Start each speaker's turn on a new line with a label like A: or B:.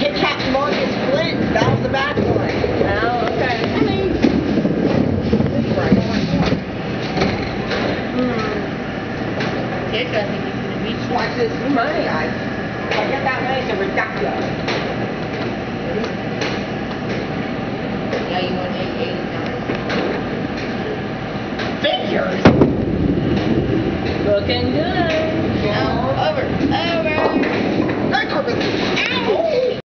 A: Get Captain Marcus Flint. That was the bad one.
B: Oh, okay. I hmm.
C: Kids, I think he's gonna. Watch
A: this money, guys. If I get that money, it's a
C: eight, eight, nine.
A: Figures!
B: Looking good.
A: Now
C: over.